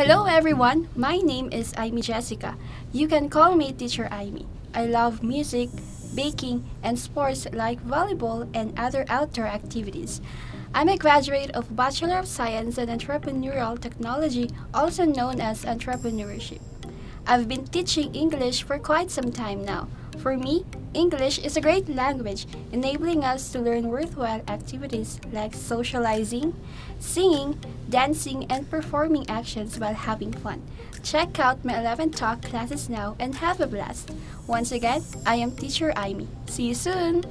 Hello everyone, my name is Imee Jessica. You can call me Teacher Imee. I love music, baking, and sports like volleyball and other outdoor activities. I'm a graduate of Bachelor of Science in Entrepreneurial Technology, also known as entrepreneurship. I've been teaching English for quite some time now. For me, English is a great language, enabling us to learn worthwhile activities like socializing, singing, dancing, and performing actions while having fun. Check out my 11talk classes now and have a blast. Once again, I am Teacher Imee. See you soon!